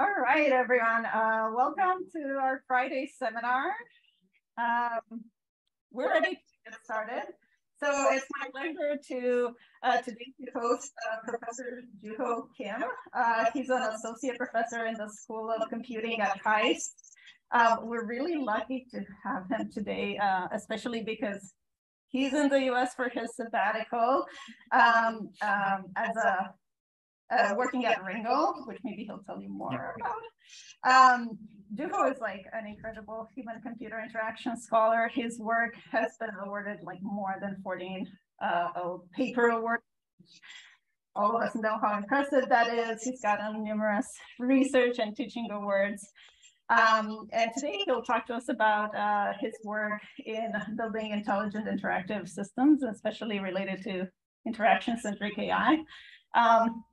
All right, everyone. Uh, welcome to our Friday seminar. Um, we're ready to get started. So it's my pleasure to uh, today to host uh, Professor Juho Kim. Uh, he's an associate professor in the School of Computing at KAIST. Um, we're really lucky to have him today, uh, especially because he's in the U.S. for his sabbatical um, um, as a uh, working at Ringle, which maybe he'll tell you more about. Um, Juho is like an incredible human computer interaction scholar. His work has been awarded like more than 14 uh, paper awards. All of us know how impressive that is. He's gotten numerous research and teaching awards. Um, and today he'll talk to us about uh, his work in building intelligent interactive systems, especially related to interaction-centric AI. Um,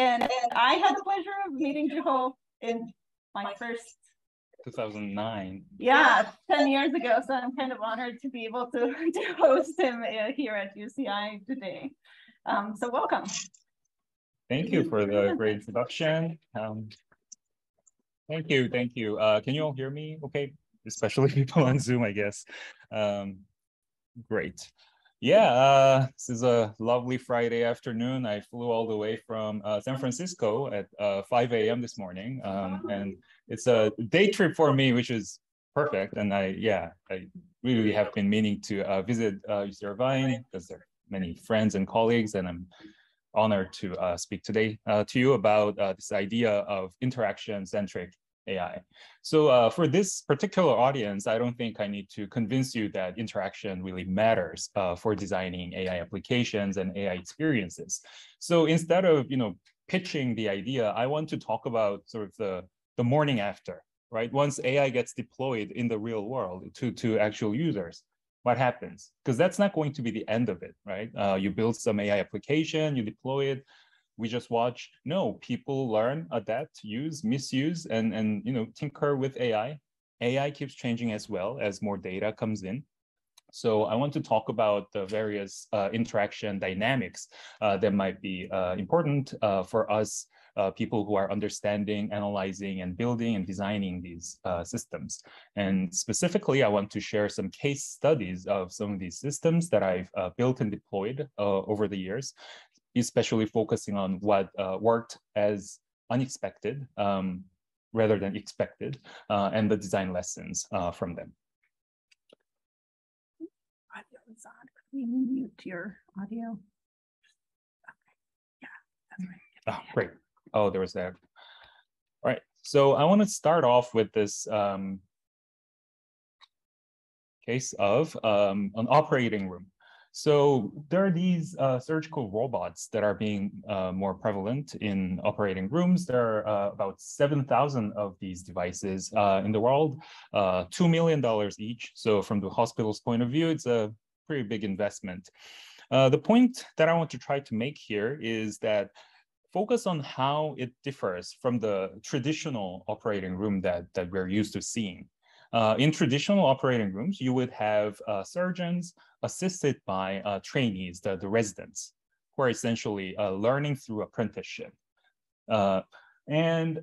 and, and I had the pleasure of meeting Juho in my first 2009. Yeah, 10 years ago. So I'm kind of honored to be able to, to host him uh, here at UCI today. Um, so welcome. Thank you for the great introduction. Um, thank you, thank you. Uh, can you all hear me okay? Especially people on Zoom, I guess. Um, great. Yeah, uh, this is a lovely Friday afternoon. I flew all the way from uh, San Francisco at uh, 5 a.m. this morning, um, and it's a day trip for me, which is perfect. And I, yeah, I really have been meaning to uh, visit uh, UC Irvine because there are many friends and colleagues, and I'm honored to uh, speak today uh, to you about uh, this idea of interaction-centric AI. So uh, for this particular audience, I don't think I need to convince you that interaction really matters uh, for designing AI applications and AI experiences. So instead of you know pitching the idea, I want to talk about sort of the, the morning after, right? Once AI gets deployed in the real world to, to actual users, what happens? Because that's not going to be the end of it, right? Uh, you build some AI application, you deploy it, we just watch. No, people learn, adapt, use, misuse, and, and you know, tinker with AI. AI keeps changing as well as more data comes in. So I want to talk about the various uh, interaction dynamics uh, that might be uh, important uh, for us, uh, people who are understanding, analyzing, and building and designing these uh, systems. And specifically, I want to share some case studies of some of these systems that I've built and deployed over the years especially focusing on what uh, worked as unexpected um, rather than expected uh, and the design lessons uh, from them. Audio is on. Could we mute your audio? Okay. Yeah, that's right. Oh, great. Oh, there was that. All right. So I want to start off with this um, case of um, an operating room. So there are these uh, surgical robots that are being uh, more prevalent in operating rooms. There are uh, about 7,000 of these devices uh, in the world, uh, $2 million each. So from the hospital's point of view, it's a pretty big investment. Uh, the point that I want to try to make here is that focus on how it differs from the traditional operating room that, that we're used to seeing. Uh, in traditional operating rooms, you would have uh, surgeons assisted by uh, trainees, the, the residents, who are essentially uh, learning through apprenticeship. Uh, and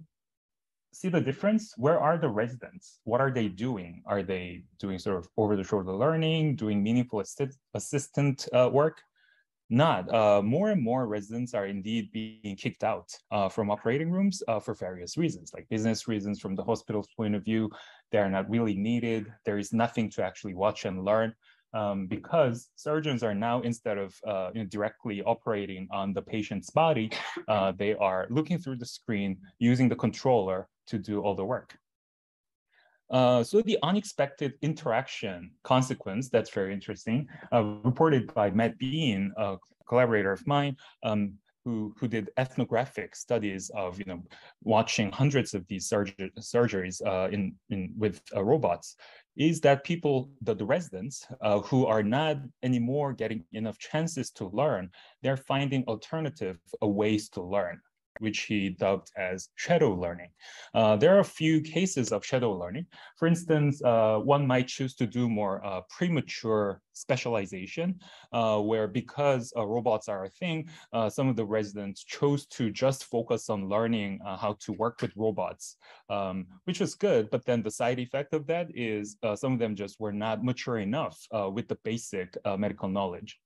see the difference? Where are the residents? What are they doing? Are they doing sort of over-the-shoulder learning, doing meaningful assist assistant uh, work? Not. More and more residents are indeed being kicked out from operating rooms for various reasons, like business reasons from the hospital's point of view. They are not really needed. There is nothing to actually watch and learn um, because surgeons are now, instead of uh, you know, directly operating on the patient's body, uh, they are looking through the screen using the controller to do all the work. Uh, so the unexpected interaction consequence, that's very interesting, uh, reported by Matt Beane, a collaborator of mine, um, who, who did ethnographic studies of, you know, watching hundreds of these surger surgeries uh, in, in, with uh, robots, is that people, the, the residents uh, who are not anymore getting enough chances to learn, they're finding alternative ways to learn which he dubbed as shadow learning. Uh, there are a few cases of shadow learning. For instance, uh, one might choose to do more uh, premature specialization, uh, where because uh, robots are a thing, uh, some of the residents chose to just focus on learning how to work with robots, um, which was good. But then the side effect of that is some of them just were not mature enough with the basic medical knowledge.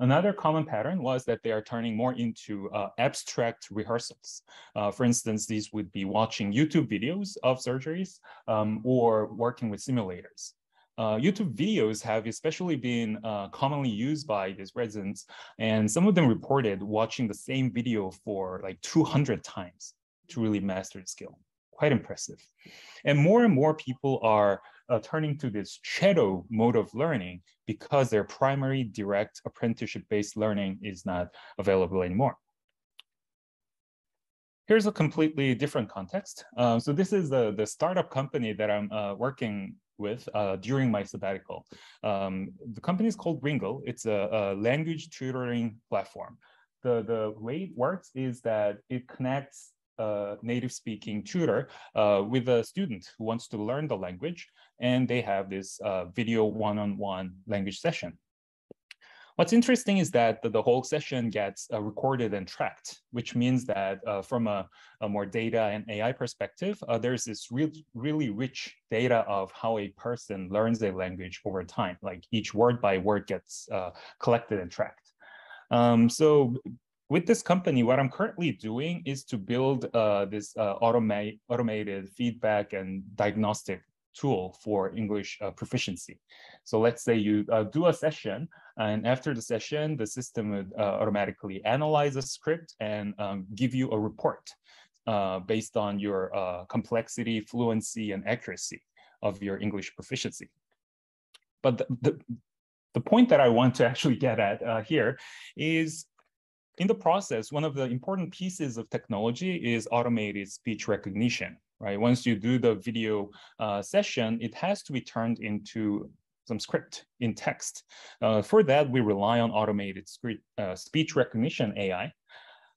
Another common pattern was that they are turning more into uh, abstract rehearsals. Uh, for instance, these would be watching YouTube videos of surgeries um, or working with simulators. Uh, YouTube videos have especially been uh, commonly used by these residents, and some of them reported watching the same video for like 200 times to really master the skill. Quite impressive. And more and more people are uh, turning to this shadow mode of learning because their primary direct apprenticeship-based learning is not available anymore. Here's a completely different context. Uh, so this is the, the startup company that I'm uh, working with uh, during my sabbatical. Um, the company is called Ringle. It's a, a, language tutoring platform. The, the way it works is that it connects a native speaking tutor uh, with a student who wants to learn the language and they have this uh, video one-on-one -on -one language session. What's interesting is that the, whole session gets uh, recorded and tracked, which means that uh, from a, a, more data and AI perspective, uh, there's this real, really rich data of how a person learns a language over time, like each word by word gets uh, collected and tracked. Um, so with this company, what I'm currently doing is to build uh, this uh, automate, automated feedback and diagnostic tool for English uh, proficiency. So let's say you uh, do a session and after the session, the system would uh, automatically analyze a script and um, give you a report uh, based on your complexity, fluency, and accuracy of your English proficiency. But the, the, the point that I want to actually get at here is in the process, one of the important pieces of technology is automated speech recognition right? Once you do the video uh, session, it has to be turned into some script in text. Uh, for that, we rely on automated script, uh, speech recognition AI.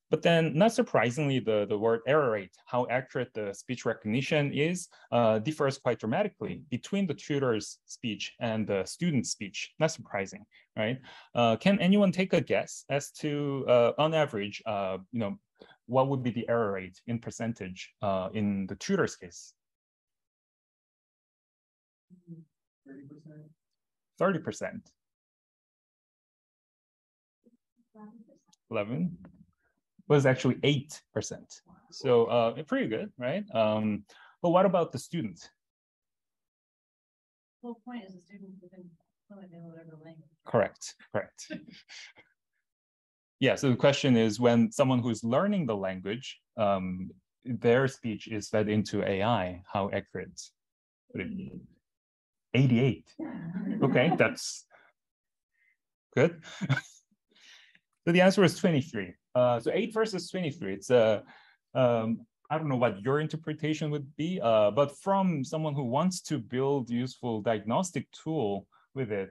But then, not surprisingly, the, the word error rate, how accurate the speech recognition is, uh, differs quite dramatically between the tutor's speech and the student's speech. Not surprising, right? Uh, can anyone take a guess as to, uh, on average, uh, you know, what would be the error rate in percentage uh, in the tutor's case? 30%. 30%. 11 was actually 8%. So uh, pretty good, right? Um, but what about the student? The whole point is the student can fluent in whatever language. Correct, correct. yeah, so the question is when someone who's learning the language, um, their speech is fed into AI, how accurate would it be? 88. Okay, that's good. so the answer is 23. Uh, so 8 versus 23. It's a, uh, um, I don't know what your interpretation would be, uh, but from someone who wants to build useful diagnostic tool with it,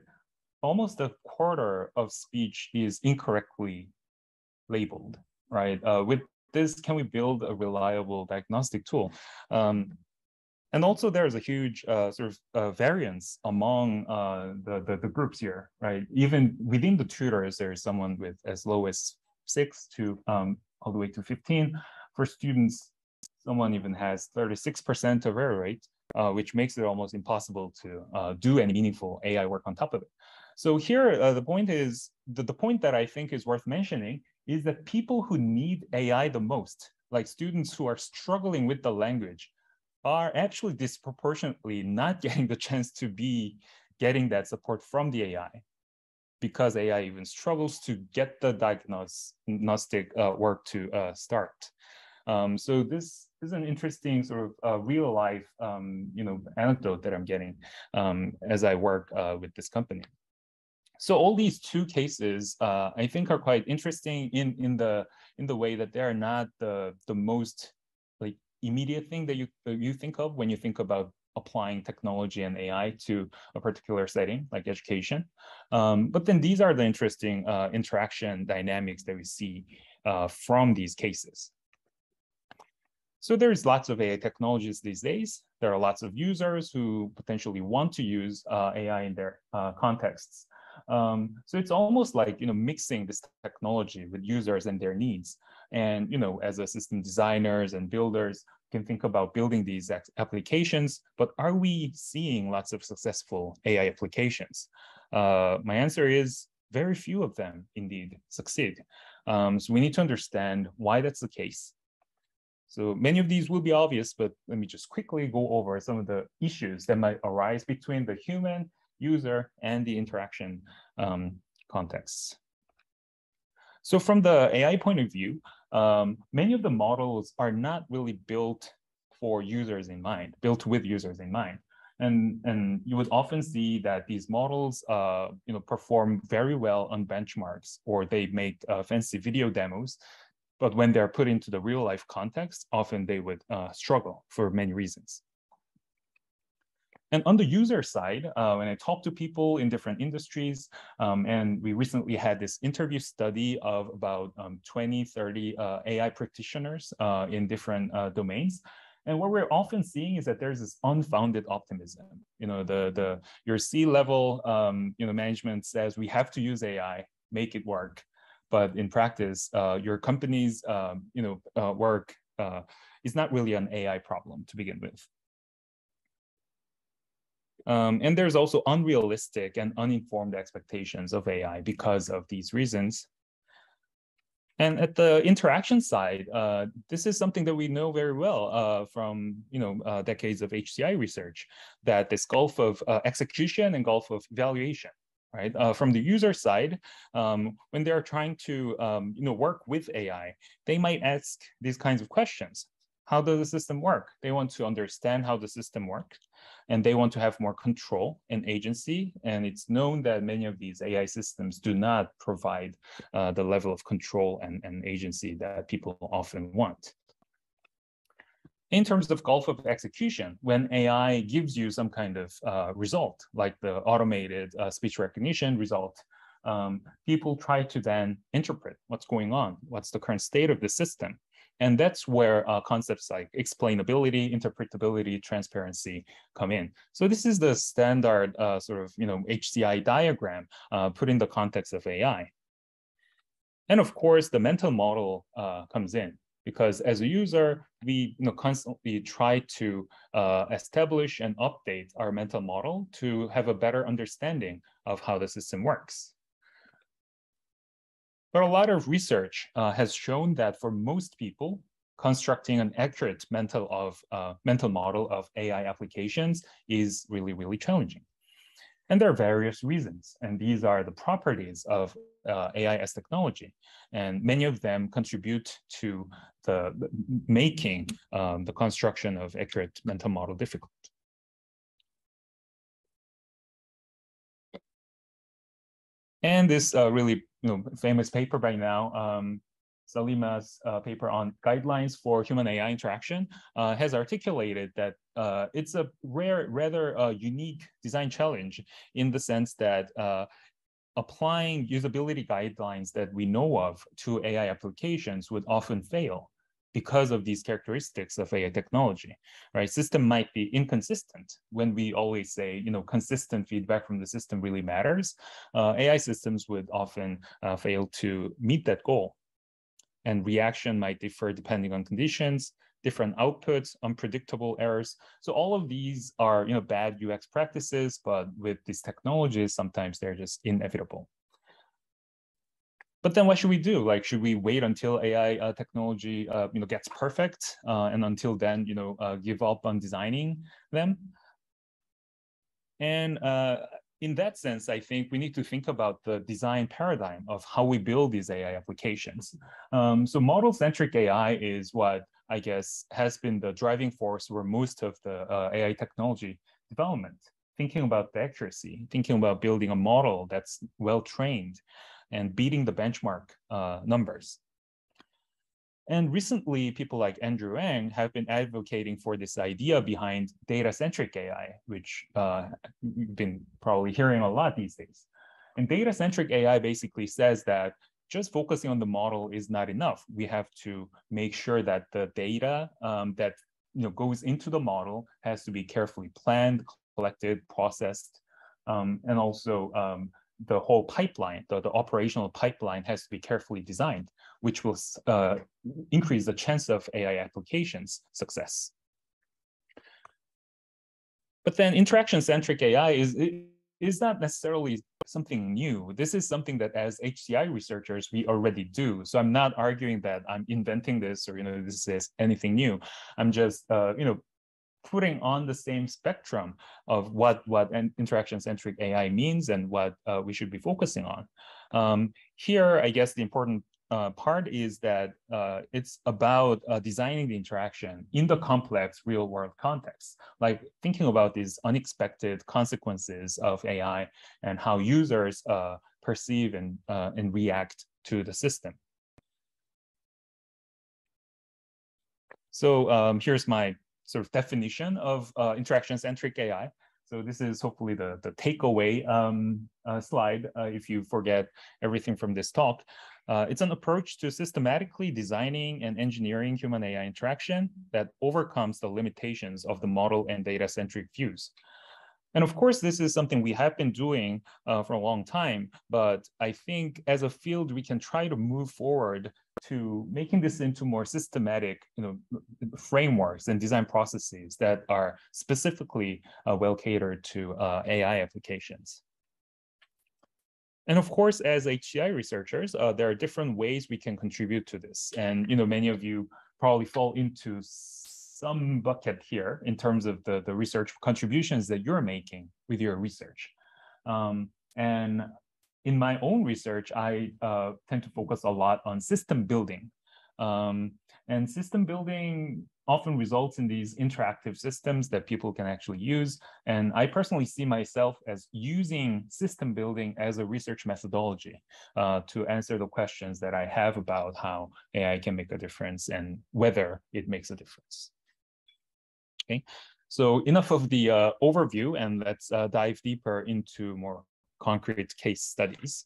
almost a quarter of speech is incorrectly labeled, right? Uh, with this, can we build a reliable diagnostic tool? Um, and also there's a huge uh, sort of uh, variance among uh, the, the, the, groups here, right? Even within the tutors, there's someone with as low as six to um, all the way to 15. For students, someone even has 36% of error rate, uh, which makes it almost impossible to uh, do any meaningful AI work on top of it. So here, uh, the point is, the, the point that I think is worth mentioning is that people who need AI the most, like students who are struggling with the language, are actually disproportionately not getting the chance to be getting that support from the AI because AI even struggles to get the diagnostic uh, work to uh, start. Um, so this, is an interesting sort of uh, real life, um, you know, anecdote that I'm getting um, as I work uh, with this company. So all these two cases, uh, I think, are quite interesting in in the in the way that they are not the the most immediate thing that you you think of when you think about applying technology and AI to a particular setting like education. Um, but then these are the interesting uh, interaction dynamics that we see uh, from these cases. So there's lots of AI technologies these days. There are lots of users who potentially want to use uh, AI in their uh, contexts. Um, so it's almost like you know mixing this technology with users and their needs. And you know, as a system designers and builders, can think about building these applications, but are we seeing lots of successful AI applications? Uh, my answer is very few of them indeed succeed. Um, so we need to understand why that's the case. So many of these will be obvious, but let me just quickly go over some of the issues that might arise between the human user and the interaction um, contexts. So from the AI point of view, um, many of the models are not really built for users in mind, built with users in mind. And, and you would often see that these models uh, you know, perform very well on benchmarks or they make uh, fancy video demos. But when they're put into the real life context, often they would uh, struggle for many reasons. And on the user side, uh, when I talk to people in different industries, um, and we recently had this interview study of about um, 20, 30 uh, AI practitioners uh, in different uh, domains. And what we're often seeing is that there's this unfounded optimism. You know, the the your C-level um, you know management says we have to use AI, make it work, but in practice, uh, your company's um, you know uh, work is not really an AI problem to begin with. Um, and there's also unrealistic and uninformed expectations of AI because of these reasons. And at the interaction side, uh, this is something that we know very well uh, from you know uh, decades of HCI research, that this gulf of uh, execution and gulf of evaluation, right? Uh, from the user side, um, when they're trying to um, you know work with AI, they might ask these kinds of questions. How does the system work? They want to understand how the system works and they want to have more control and agency. And it's known that many of these AI systems do not provide uh, the level of control and, and agency that people often want. In terms of gulf of execution, when AI gives you some kind of uh, result, like the automated uh, speech recognition result, um, people try to then interpret what's going on, what's the current state of the system. And that's where uh, concepts like explainability, interpretability, transparency come in. So this is the standard uh, sort of you know HCI diagram uh, put in the context of AI. And of course, the mental model uh, comes in because as a user, we you know, constantly try to uh, establish and update our mental model to have a better understanding of how the system works. But a lot of research uh, has shown that for most people, constructing an accurate mental of uh, mental model of AI applications is really, really challenging. And there are various reasons, and these are the properties of uh, AI as technology. And many of them contribute to the making um, the construction of accurate mental model difficult. And this uh, really you know, famous paper by now, um, Saleema's uh, paper on guidelines for human AI interaction uh, has articulated that uh, it's a rare, rather uh, unique design challenge in the sense that uh, applying usability guidelines that we know of to AI applications would often fail because of these characteristics of AI technology, right? System might be inconsistent when we always say, you know, consistent feedback from the system really matters. Uh, AI systems would often uh, fail to meet that goal. And reaction might differ depending on conditions, different outputs, unpredictable errors. So all of these are, you know, bad UX practices, but with these technologies, sometimes they're just inevitable but then what should we do? Like, should we wait until AI uh, technology, uh, you know, gets perfect, uh, and until then, you know, uh, give up on designing them? And uh, in that sense, I think we need to think about the design paradigm of how we build these AI applications. Um, so model-centric AI is what I guess has been the driving force for most of the uh, AI technology development. Thinking about the accuracy, thinking about building a model that's well trained, and beating the benchmark uh, numbers. And recently, people like Andrew Ng have been advocating for this idea behind data-centric AI, which uh, you've been probably hearing a lot these days. And data-centric AI basically says that just focusing on the model is not enough. We have to make sure that the data um, that you know goes into the model has to be carefully planned, collected, processed, um, and also um, the whole pipeline, the, the operational pipeline has to be carefully designed, which will uh, increase the chance of AI applications success. But then interaction-centric AI is, is not necessarily something new. This is something that as HCI researchers, we already do. So I'm not arguing that I'm inventing this or, you know, this is anything new. I'm just, uh, you know, putting on the same spectrum of what, what an interaction-centric AI means and what uh, we should be focusing on. Um, here, I guess the important uh, part is that uh, it's about uh, designing the interaction in the complex real world context, like thinking about these unexpected consequences of AI and how users uh, perceive and, uh, and react to the system. So um, here's my sort of definition of uh, interaction-centric AI. So this is hopefully the, the takeaway um, uh, slide uh, if you forget everything from this talk. Uh, it's an approach to systematically designing and engineering human AI interaction that overcomes the limitations of the model and data-centric views. And of course, this is something we have been doing uh, for a long time, but I think as a field, we can try to move forward to making this into more systematic you know, frameworks and design processes that are specifically uh, well catered to uh, AI applications. And of course, as HCI researchers, uh, there are different ways we can contribute to this. And you know, many of you probably fall into some bucket here in terms of the, the research contributions that you're making with your research. Um, and in my own research, I uh, tend to focus a lot on system building. Um, and system building often results in these interactive systems that people can actually use. And I personally see myself as using system building as a research methodology uh, to answer the questions that I have about how AI can make a difference and whether it makes a difference. Okay, so enough of the uh, overview and let's uh, dive deeper into more concrete case studies.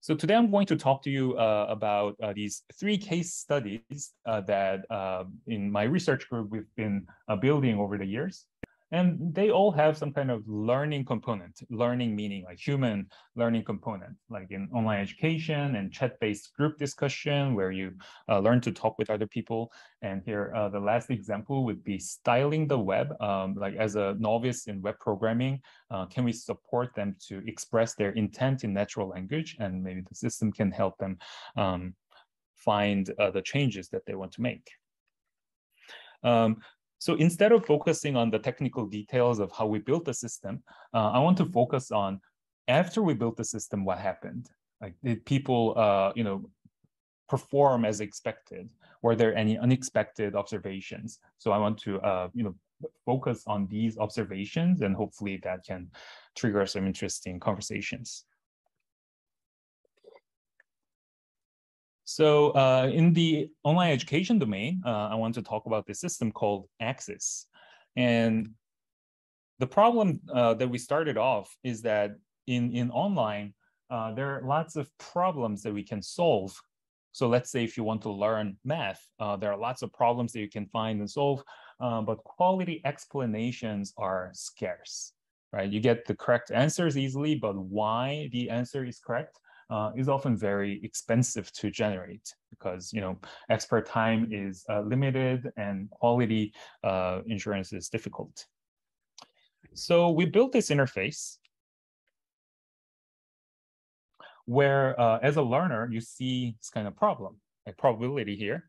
So today I'm going to talk to you uh, about uh, these three case studies uh, that uh, in my research group we've been uh, building over the years. And they all have some kind of learning component, learning meaning like human learning component, like in online education and chat-based group discussion where you uh, learn to talk with other people. And here, uh, the last example would be styling the web. Um, like as a novice in web programming, uh, can we support them to express their intent in natural language? And maybe the system can help them um, find uh, the changes that they want to make. Um, so instead of focusing on the technical details of how we built the system, uh, I want to focus on after we built the system, what happened? Like did people, uh, you know, perform as expected? Were there any unexpected observations? So I want to, uh, you know, focus on these observations and hopefully that can trigger some interesting conversations. So uh, in the online education domain, uh, I want to talk about this system called Axis. And the problem uh, that we started off is that in, in online, uh, there are lots of problems that we can solve. So let's say if you want to learn math, uh, there are lots of problems that you can find and solve, uh, but quality explanations are scarce, right? You get the correct answers easily, but why the answer is correct uh, is often very expensive to generate because you know expert time is uh, limited and quality uh, insurance is difficult. So we built this interface where uh, as a learner, you see this kind of problem, a probability here,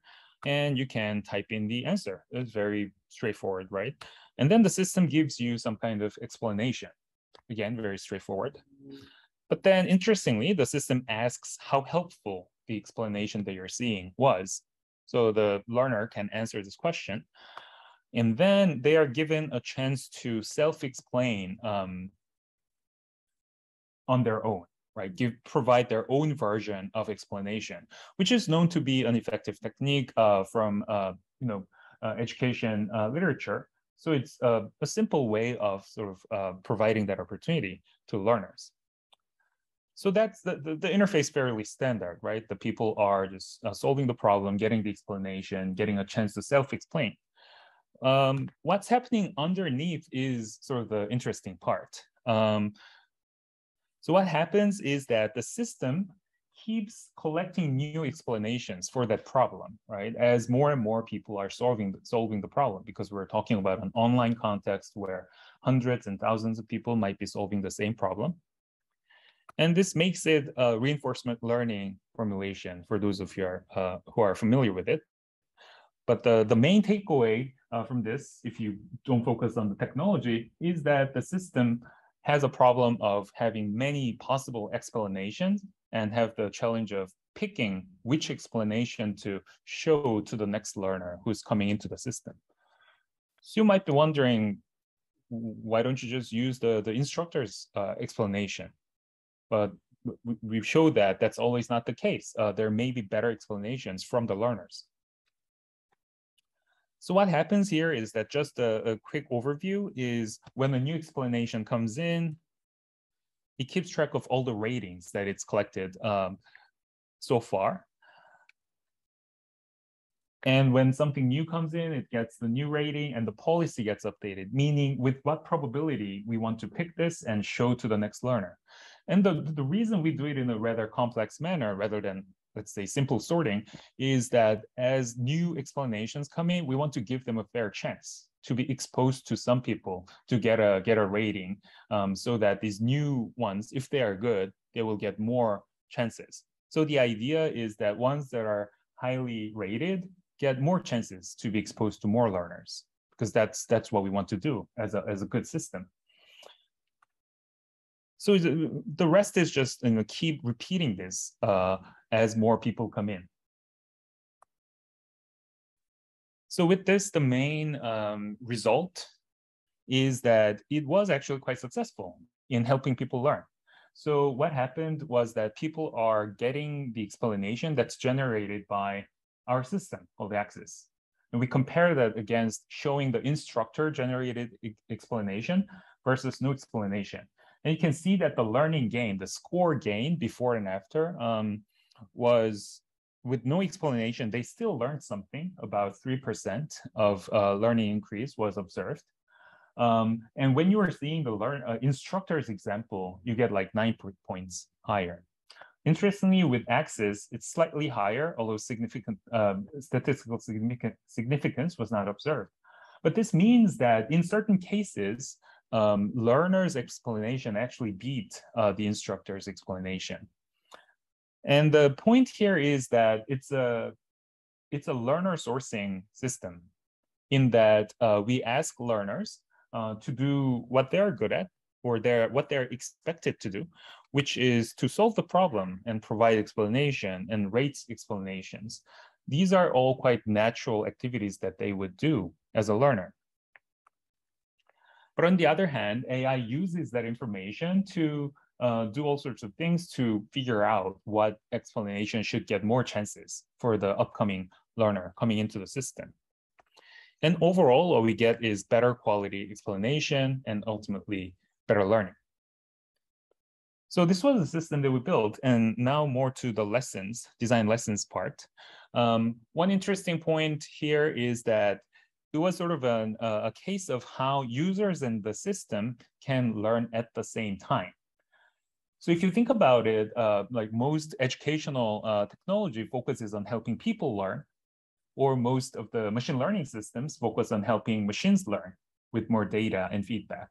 and you can type in the answer. It's very straightforward, right? And then the system gives you some kind of explanation. Again, very straightforward. But then interestingly, the system asks how helpful the explanation that you're seeing was. So the learner can answer this question. And then they are given a chance to self-explain um, on their own, right? Give provide their own version of explanation, which is known to be an effective technique uh, from uh, you know uh, education uh, literature. So it's uh, a simple way of sort of uh, providing that opportunity to learners. So that's the, the, the, interface fairly standard, right? The people are just uh, solving the problem, getting the explanation, getting a chance to self-explain. Um, what's happening underneath is sort of the interesting part. Um, so what happens is that the system keeps collecting new explanations for that problem, right? As more and more people are solving solving the problem, because we're talking about an online context where hundreds and thousands of people might be solving the same problem. And this makes it a reinforcement learning formulation for those of you are, uh, who are familiar with it. But the, the main takeaway uh, from this, if you don't focus on the technology, is that the system has a problem of having many possible explanations and have the challenge of picking which explanation to show to the next learner who's coming into the system. So you might be wondering, why don't you just use the, the instructor's uh, explanation? But we've showed that that's always not the case. Uh, there may be better explanations from the learners. So what happens here is that just a, a, quick overview is when a new explanation comes in, it keeps track of all the ratings that it's collected um, so far. And when something new comes in, it gets the new rating and the policy gets updated, meaning with what probability we want to pick this and show to the next learner. And the, the reason we do it in a rather complex manner rather than, let's say, simple sorting is that as new explanations come in, we want to give them a fair chance to be exposed to some people to get a get a rating um, so that these new ones, if they are good, they will get more chances. So the idea is that ones that are highly rated get more chances to be exposed to more learners because that's that's what we want to do as a, as a good system. So the rest is just you know, keep repeating this uh, as more people come in. So with this, the main um, result is that it was actually quite successful in helping people learn. So what happened was that people are getting the explanation that's generated by our system of the Axis. And we compare that against showing the instructor generated explanation versus no explanation. And you can see that the learning gain, the score gain before and after um, was with no explanation, they still learned something. About 3% of uh, learning increase was observed. Um, and when you are seeing the learn uh, instructor's example, you get like nine points higher. Interestingly, with Axis, it's slightly higher, although significant um, statistical significant significance was not observed. But this means that in certain cases, um, learner's explanation actually beat uh, the instructor's explanation. And the point here is that it's a it's a learner sourcing system in that uh, we ask learners uh, to do what they're good at or they're what they're expected to do, which is to solve the problem and provide explanation and rates explanations. These are all quite natural activities that they would do as a learner. But on the other hand, AI uses that information to uh, do all sorts of things to figure out what explanation should get more chances for the upcoming learner coming into the system. And overall, what we get is better quality explanation and ultimately better learning. So this was the system that we built, and now more to the lessons, design lessons part. Um, one interesting point here is that it was sort of an, uh, a case of how users and the system can learn at the same time. So if you think about it, uh, like most educational uh, technology focuses on helping people learn, or most of the machine learning systems focus on helping machines learn with more data and feedback.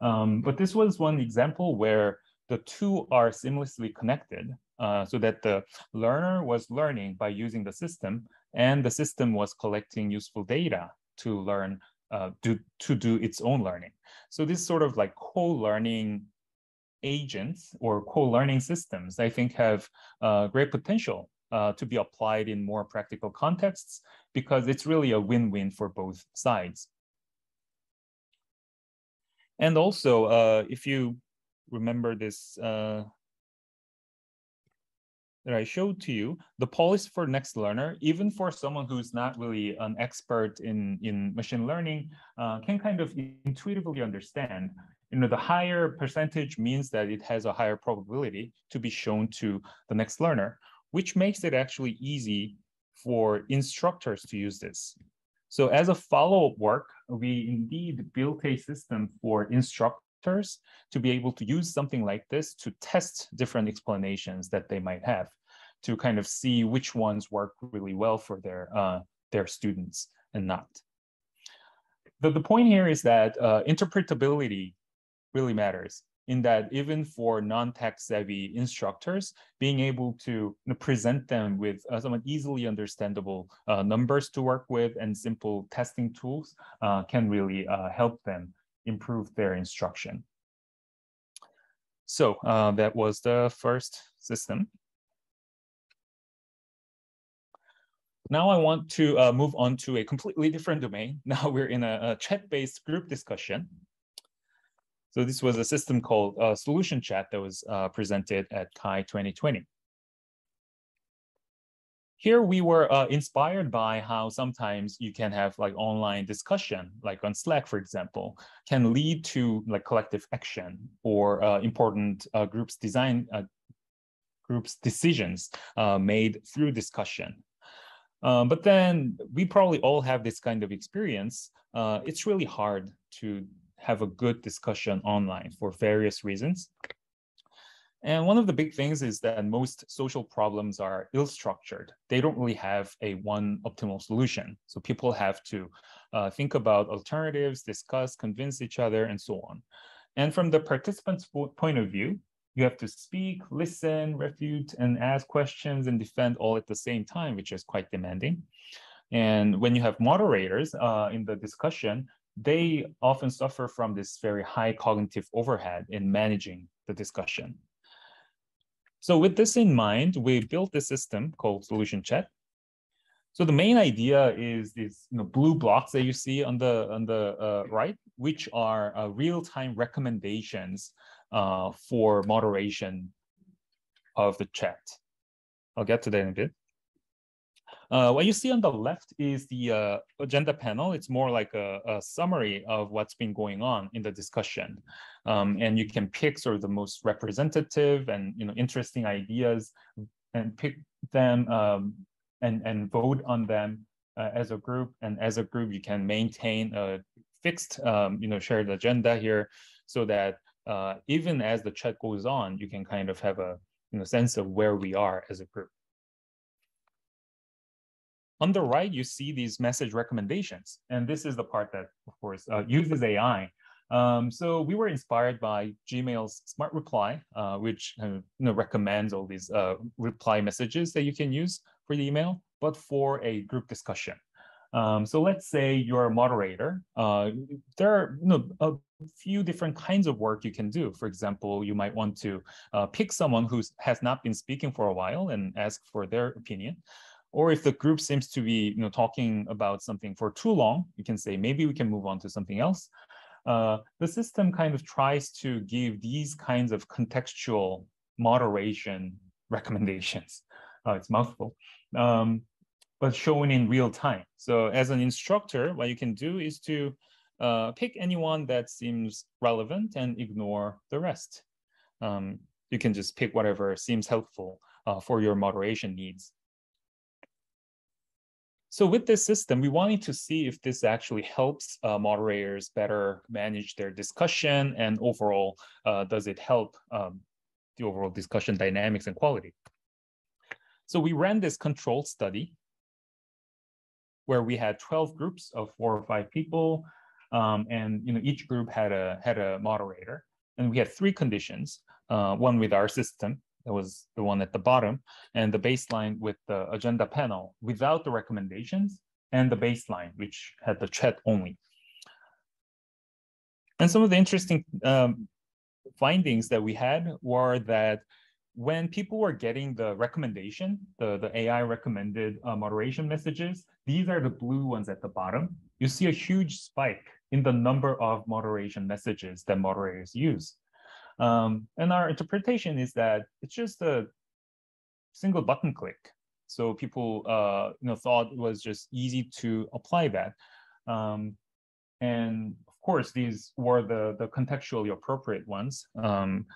Um, but this was one example where the two are seamlessly connected uh, so that the learner was learning by using the system and the system was collecting useful data to learn uh, to, to do its own learning. So this sort of like co-learning agents or co-learning systems, I think have uh, great potential uh, to be applied in more practical contexts because it's really a win-win for both sides. And also, uh, if you remember this uh, that I showed to you, the policy for next learner, even for someone who's not really an expert in, in machine learning, uh, can kind of intuitively understand. you know, the higher percentage means that it has a higher probability to be shown to the next learner, which makes it actually easy for instructors to use this. So as a follow-up work, we indeed built a system for instructors to be able to use something like this to test different explanations that they might have to kind of see which ones work really well for their, uh, their students and not. The, the point here is that uh, interpretability really matters in that even for non-tech savvy instructors, being able to present them with uh, some easily understandable uh, numbers to work with and simple testing tools uh, can really uh, help them improve their instruction. So uh, that was the first system. Now I want to uh, move on to a completely different domain. Now we're in a, a chat-based group discussion. So this was a system called uh, Solution Chat that was uh, presented at CHI 2020. Here we were uh, inspired by how sometimes you can have like online discussion, like on Slack, for example, can lead to like collective action or uh, important uh, groups design uh, groups decisions made through discussion. Um, but then we probably all have this kind of experience. it's really hard to have a good discussion online for various reasons. And one of the big things is that most social problems are ill-structured. They don't really have a one optimal solution. So people have to uh, think about alternatives, discuss, convince each other, and so on. And from the participant's point of view, you have to speak, listen, refute, and ask questions and defend all at the same time, which is quite demanding. And when you have moderators uh, in the discussion, they often suffer from this very high cognitive overhead in managing the discussion. So with this in mind, we built a system called Solution Chat. So the main idea is these you know, blue blocks that you see on the on the uh, right, which are uh, real-time recommendations uh, for moderation of the chat. I'll get to that in a bit. Uh, what you see on the left is the uh, agenda panel. It's more like a, a, summary of what's been going on in the discussion. Um, and you can pick sort of the most representative and you know interesting ideas and pick them um, and, and vote on them uh, as a group. And as a group, you can maintain a fixed um, you know, shared agenda here so that uh, even as the chat goes on, you can kind of have a you know, sense of where we are as a group. On the right, you see these message recommendations. And this is the part that, of course, uh, uses AI. Um, so we were inspired by Gmail's Smart Reply, uh, which uh, you know, recommends all these uh, reply messages that you can use for the email, but for a group discussion. Um, so let's say you're a moderator. Uh, there are you know, a few different kinds of work you can do. For example, you might want to uh, pick someone who has not been speaking for a while and ask for their opinion. Or if the group seems to be you know, talking about something for too long, you can say, maybe we can move on to something else. Uh, the system kind of tries to give these kinds of contextual moderation recommendations. Uh, it's mouthful, um, but shown in real time. So as an instructor, what you can do is to uh, pick anyone that seems relevant and ignore the rest. Um, you can just pick whatever seems helpful uh, for your moderation needs. So with this system, we wanted to see if this actually helps uh, moderators better manage their discussion and overall, uh, does it help um, the overall discussion dynamics and quality? So we ran this control study where we had 12 groups of four or five people, um, and you know each group had a had a moderator, and we had three conditions: uh, one with our system, that was the one at the bottom, and the baseline with the agenda panel without the recommendations, and the baseline, which had the chat only. And some of the interesting um, findings that we had were that when people were getting the recommendation, the, the AI recommended uh, moderation messages, these are the blue ones at the bottom. You see a huge spike in the number of moderation messages that moderators use. Um, and our interpretation is that it's just a single button click. So people uh, you know, thought it was just easy to apply that. Um, and of course, these were the, the contextually appropriate ones. Um,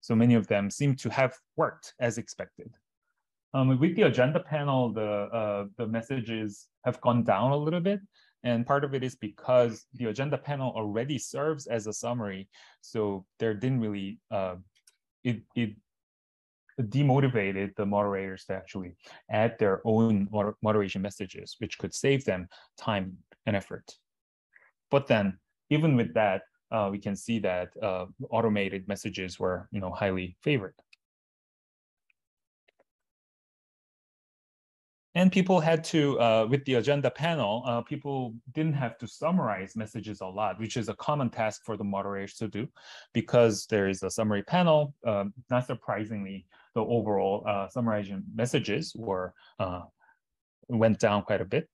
so many of them seem to have worked as expected. Um, with the agenda panel, the, uh, the messages have gone down a little bit. And part of it is because the agenda panel already serves as a summary. So there didn't really, uh, it, it demotivated the moderators to actually add their own moder moderation messages, which could save them time and effort. But then even with that, uh, we can see that uh, automated messages were you know, highly favored. And people had to, uh, with the agenda panel, uh, people didn't have to summarize messages a lot, which is a common task for the moderators to do because there is a summary panel. Um, not surprisingly, the overall uh, summarizing messages were uh, went down quite a bit.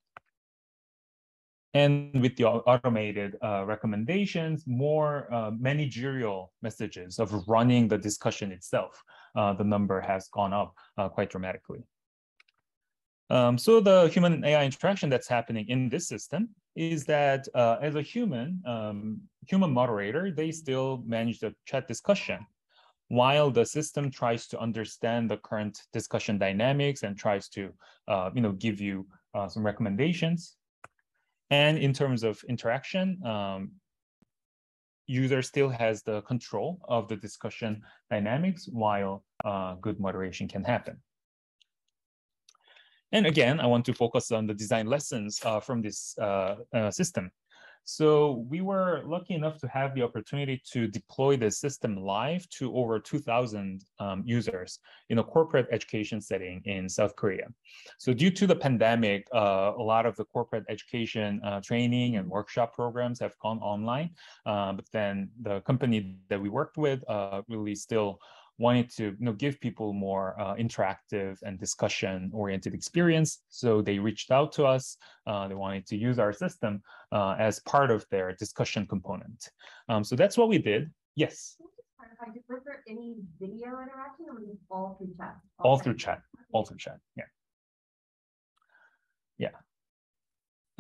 And with the automated uh, recommendations, more uh, managerial messages of running the discussion itself, the number has gone up quite dramatically. Um, so the human AI interaction that's happening in this system is that uh, as a human, um, human moderator, they still manage the chat discussion while the system tries to understand the current discussion dynamics and tries to uh, you know, give you uh, some recommendations. And in terms of interaction, um, user still has the control of the discussion dynamics while uh, good moderation can happen. And again, I want to focus on the design lessons uh, from this uh, uh, system. So we were lucky enough to have the opportunity to deploy the system live to over 2,000 um, users in a corporate education setting in South Korea. So due to the pandemic, uh, a lot of the corporate education uh, training and workshop programs have gone online. Uh, but then the company that we worked with uh, really still wanted to you know, give people more uh, interactive and discussion oriented experience. So they reached out to us. Uh, they wanted to use our system uh, as part of their discussion component. Um, so that's what we did. Yes. Was there any video interaction or was it all through chat? All, all through chat. All through chat. Yeah. Yeah.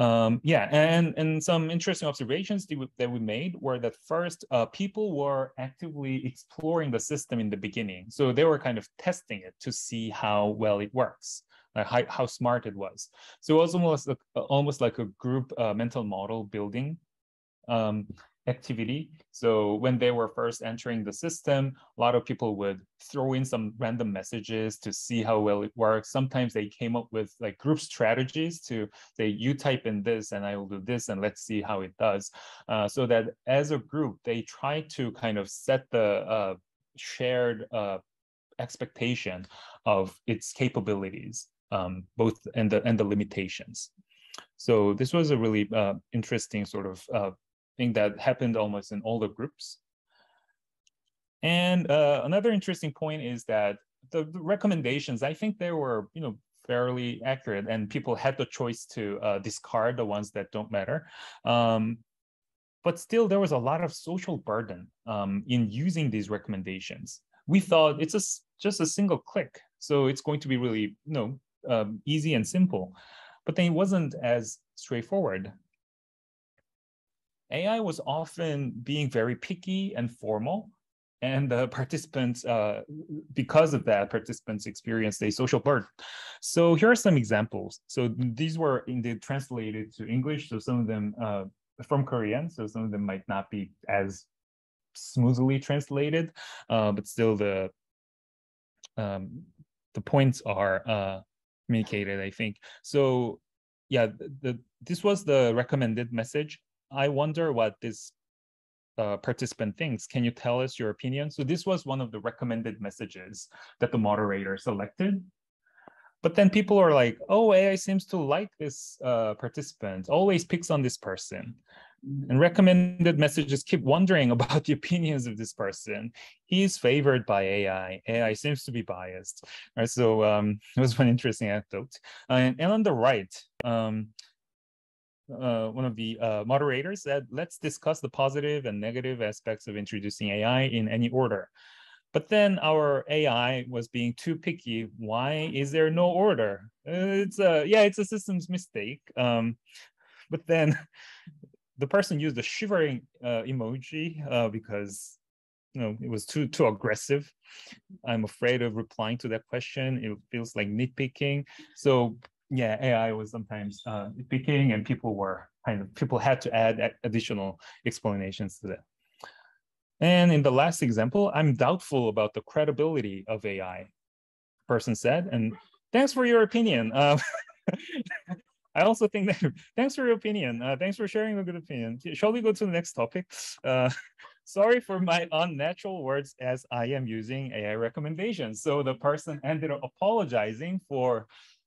Um, yeah, and, and some interesting observations that we made were that first, uh, people were actively exploring the system in the beginning. So they were kind of testing it to see how well it works, like how, how smart it was. So it was almost, almost like a group uh, mental model building um, activity. So when they were first entering the system, a lot of people would throw in some random messages to see how well it works. Sometimes they came up with like group strategies to say, you type in this and I will do this and let's see how it does. Uh, so that as a group, they try to kind of set the uh, shared uh, expectation of its capabilities, um, both and the, and the limitations. So this was a really uh, interesting sort of thing that happened almost in all the groups. And uh, another interesting point is that the, the, recommendations, I think they were, you know, fairly accurate and people had the choice to uh, discard the ones that don't matter. Um, but still there was a lot of social burden um, in using these recommendations. We thought it's a, just a single click. So it's going to be really, you know, um, easy and simple. But then it wasn't as straightforward. AI was often being very picky and formal, and the participants, uh, because of that, participants experienced a social burden. So here are some examples. So these were indeed translated to English, so some of them uh, from Korean, so some of them might not be as smoothly translated, uh, but still the um, the points are uh, communicated, I think. So yeah, the, the, this was the recommended message I wonder what this uh, participant thinks. Can you tell us your opinion? So this was one of the recommended messages that the moderator selected. But then people are like, oh, AI seems to like this uh, participant, always picks on this person. And recommended messages keep wondering about the opinions of this person. He's favored by AI. AI seems to be biased. Right, so um, it was one interesting anecdote. Uh, and, and on the right, um, uh, one of the uh, moderators said, let's discuss the positive and negative aspects of introducing AI in any order. But then our AI was being too picky. Why is there no order? It's a, yeah, it's a systems mistake. Um, but then the person used a shivering uh, emoji uh, because you know it was too too aggressive. I'm afraid of replying to that question. It feels like nitpicking. So yeah, AI was sometimes uh, nitpicking, and people were kind of people had to add additional explanations to that. And in the last example, I'm doubtful about the credibility of AI. Person said, and thanks for your opinion. Uh, I also think that thanks for your opinion. Uh, thanks for sharing a good opinion. Shall we go to the next topic? Uh, sorry for my unnatural words as I am using AI recommendations. So the person ended up apologizing for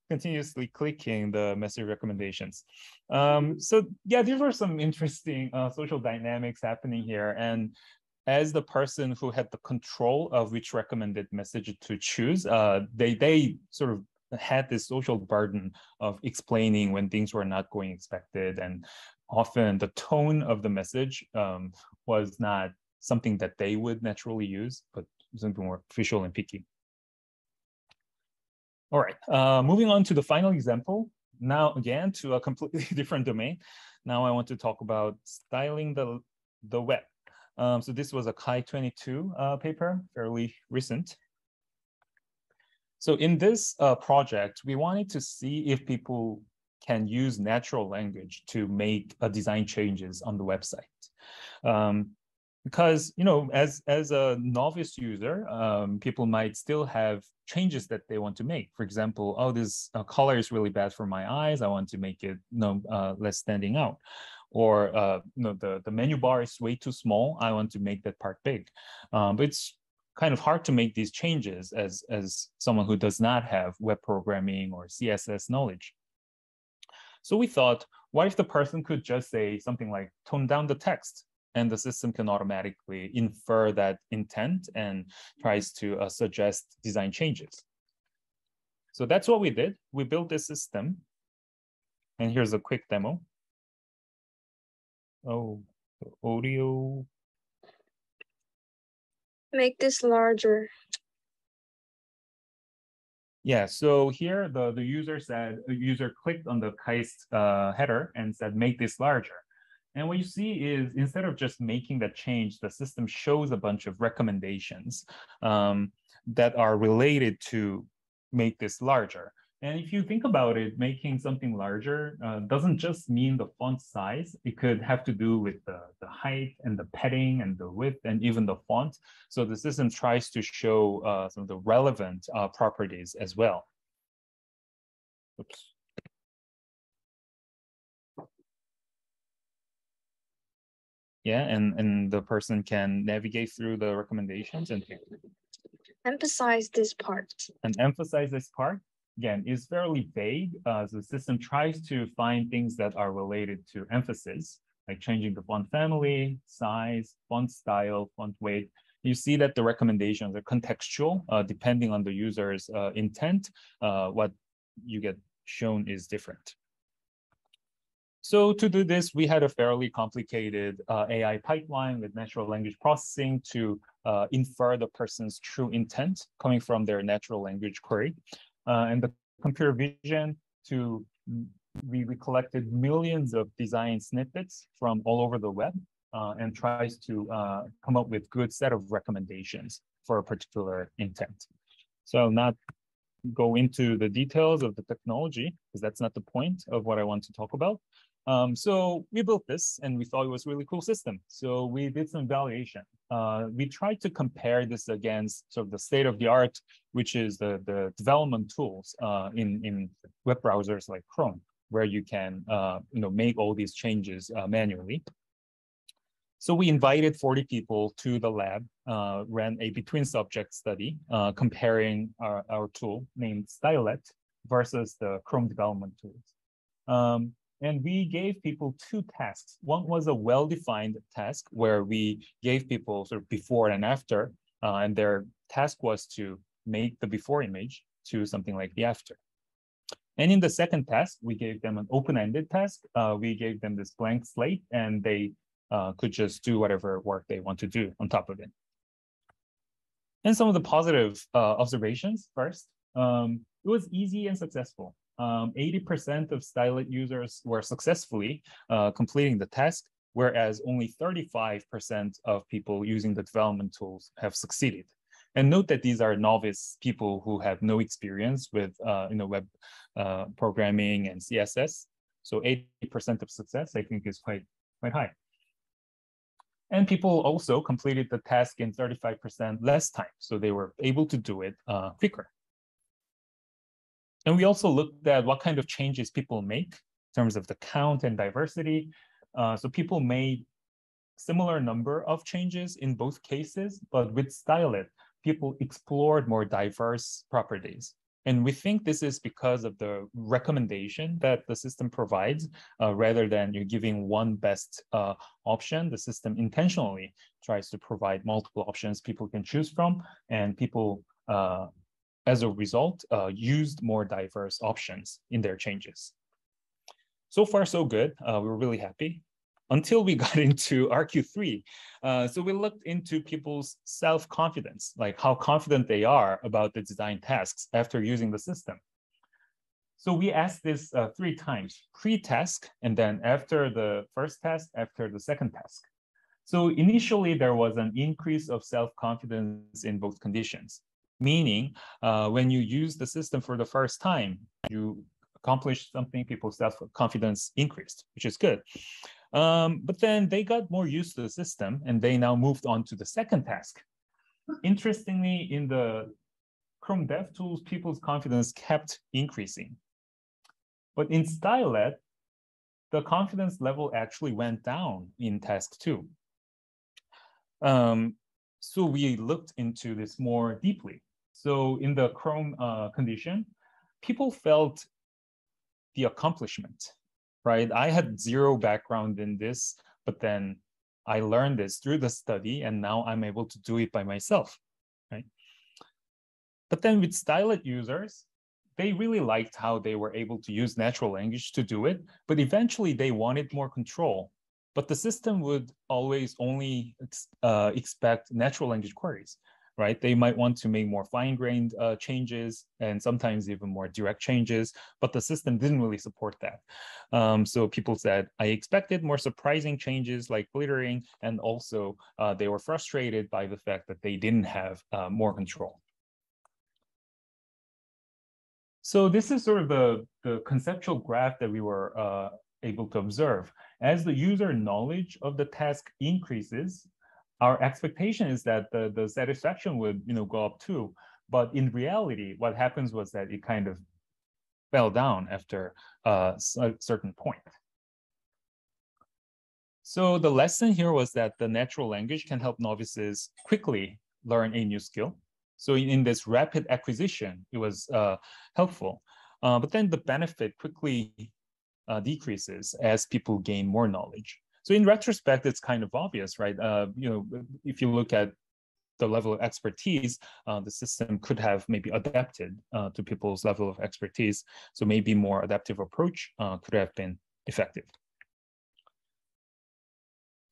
continuously clicking the message recommendations. Um, so yeah, these were some interesting uh, social dynamics happening here. And as the person who had the control of which recommended message to choose, uh, they they sort of had this social burden of explaining when things were not going expected, and often the tone of the message um, was not something that they would naturally use, but something more official and picky. All right, uh, moving on to the final example. Now again to a completely different domain. Now I want to talk about styling the the web. Um, so this was a CHI 22 uh, paper, fairly recent. So in this uh, project, we wanted to see if people can use natural language to make uh, design changes on the website. Um, because you know, as as a novice user, um, people might still have changes that they want to make. For example, oh, this uh, color is really bad for my eyes. I want to make it you know, uh, less standing out or uh, you know, the, the menu bar is way too small. I want to make that part big. Um, but it's kind of hard to make these changes as, as someone who does not have web programming or CSS knowledge. So we thought, what if the person could just say something like tone down the text and the system can automatically infer that intent and tries to uh, suggest design changes. So that's what we did. We built this system. And here's a quick demo. Oh, audio. Make this larger. Yeah, so here the, the user said, the user clicked on the KAIST uh, header and said, make this larger. And what you see is instead of just making that change, the system shows a bunch of recommendations um, that are related to make this larger. And if you think about it, making something larger uh, doesn't just mean the font size. It could have to do with the, the height and the padding and the width and even the font. So the system tries to show uh, some of the relevant uh, properties as well. Oops. Yeah, and, and the person can navigate through the recommendations and emphasize this part. And emphasize this part again, is fairly vague. Uh, the system tries to find things that are related to emphasis, like changing the font family, size, font style, font weight. You see that the recommendations are contextual, uh, depending on the user's uh, intent. Uh, what you get shown is different. So to do this, we had a fairly complicated uh, AI pipeline with natural language processing to uh, infer the person's true intent coming from their natural language query uh, and the computer vision to we, we collected millions of design snippets from all over the web uh, and tries to uh, come up with good set of recommendations for a particular intent. So I'll not go into the details of the technology because that's not the point of what I want to talk about. Um, so we built this and we thought it was a really cool system. So we did some evaluation. Uh, we tried to compare this against sort of the state of the art, which is the, the development tools uh, in, in web browsers like Chrome, where you can uh, you know, make all these changes uh, manually. So we invited 40 people to the lab, uh, ran a between subject study uh, comparing our, our tool named Stylette versus the Chrome development tools. Um, and we gave people two tasks. One was a well-defined task where we gave people sort of before and after, uh, and their task was to make the before image to something like the after. And in the second task, we gave them an open-ended task. Uh, we gave them this blank slate, and they uh, could just do whatever work they want to do on top of it. And some of the positive uh, observations first. Um, it was easy and successful. 80% um, of Stylette users were successfully uh, completing the task. whereas only 35% of people using the development tools have succeeded. And note that these are novice people who have no experience with uh, you know, web uh, programming and CSS. So 80% of success, I think, is quite, quite high. And people also completed the task in 35% less time. So they were able to do it uh, quicker. And we also looked at what kind of changes people make in terms of the count and diversity. Uh, so people made similar number of changes in both cases, but with Stylette, people explored more diverse properties. And we think this is because of the recommendation that the system provides, uh, rather than you're giving one best uh, option. The system intentionally tries to provide multiple options people can choose from, and people, uh, as a result, uh, used more diverse options in their changes. So far, so good. Uh, we're really happy until we got into RQ3. Uh, so we looked into people's self-confidence, like how confident they are about the design tasks after using the system. So we asked this uh, three times, pre-task, and then after the first task, after the second task. So initially there was an increase of self-confidence in both conditions, meaning uh, when you use the system for the first time, you accomplished something, people's self-confidence increased, which is good. Um, but then they got more used to the system and they now moved on to the second task. Interestingly, in the Chrome DevTools, people's confidence kept increasing. But in Stylette, the confidence level actually went down in task two. Um, so we looked into this more deeply. So in the Chrome uh, condition, people felt the accomplishment right? I had zero background in this, but then I learned this through the study and now I'm able to do it by myself, right? But then with Stylette users, they really liked how they were able to use natural language to do it, but eventually they wanted more control. But the system would always only uh, expect natural language queries right? They might want to make more fine-grained uh, changes and sometimes even more direct changes, but the system didn't really support that. Um, so people said, I expected more surprising changes like glittering, and also uh, they were frustrated by the fact that they didn't have uh, more control. So this is sort of the, the conceptual graph that we were uh, able to observe. As the user knowledge of the task increases, our expectation is that the, the satisfaction would you know go up too. But in reality, what happens was that it kind of fell down after uh, a certain point. So the lesson here was that the natural language can help novices quickly learn a new skill. So in, in this rapid acquisition, it was uh, helpful. Uh, but then the benefit quickly uh, decreases as people gain more knowledge. So in retrospect, it's kind of obvious, right? Uh, you know, if you look at the level of expertise, uh, the system could have maybe adapted uh, to people's level of expertise. So maybe more adaptive approach uh, could have been effective.